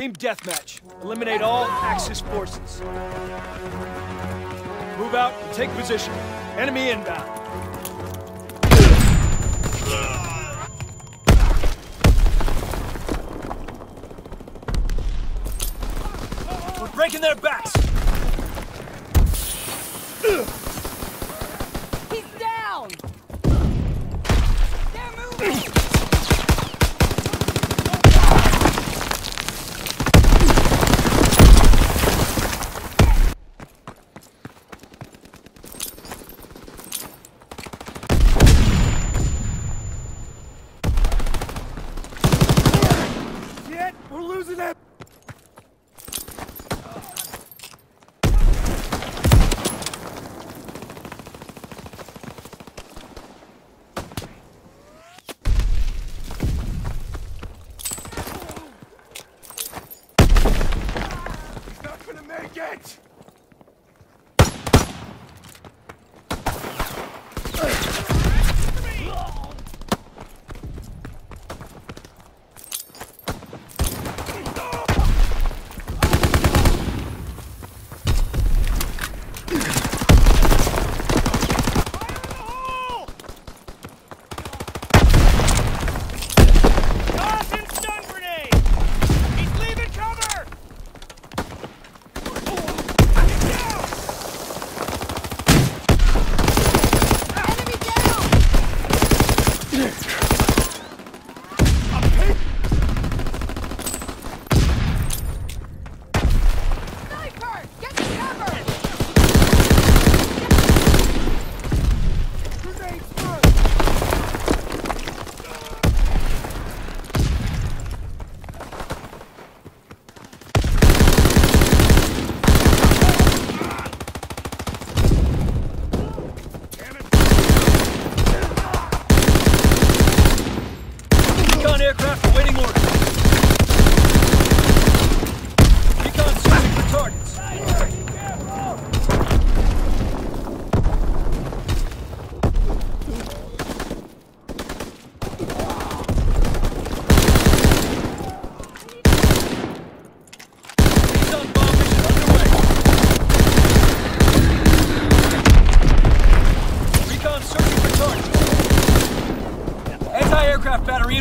Team deathmatch. Eliminate all Axis forces. Move out and take position. Enemy inbound. We're breaking their backs! Losing it!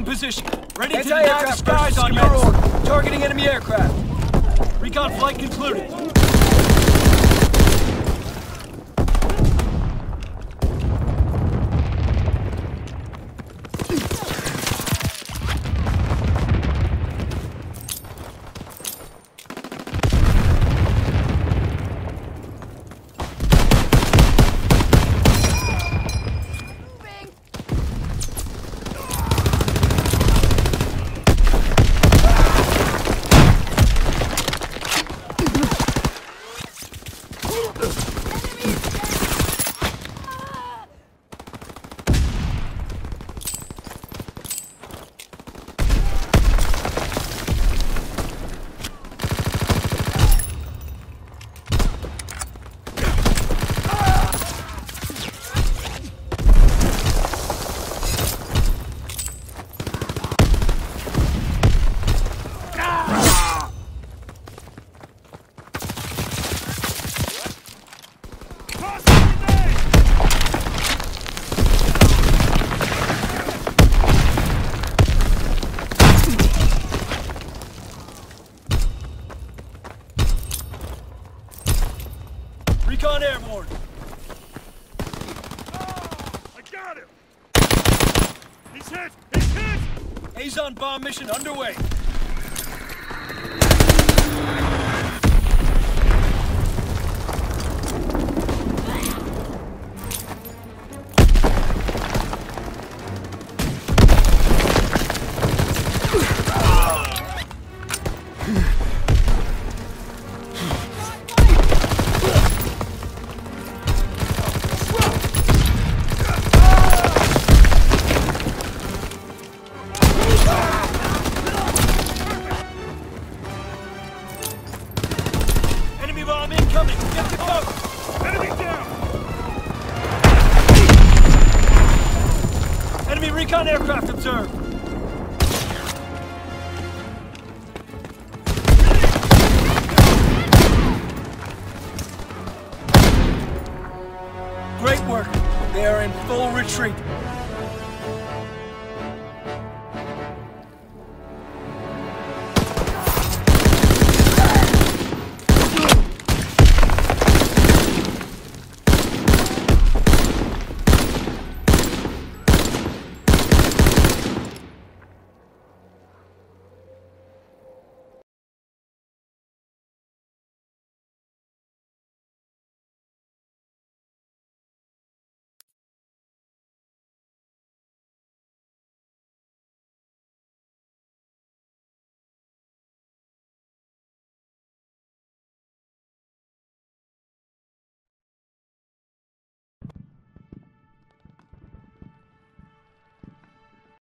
Position. Ready to deny the Anti-aircraft skies on your your order. order. Targeting enemy aircraft. Recon flight concluded. Recon airborne. Ah, I got him! He's hit! He's hit! Azon bomb mission underway. Recon aircraft observed! Great work. They are in full retreat.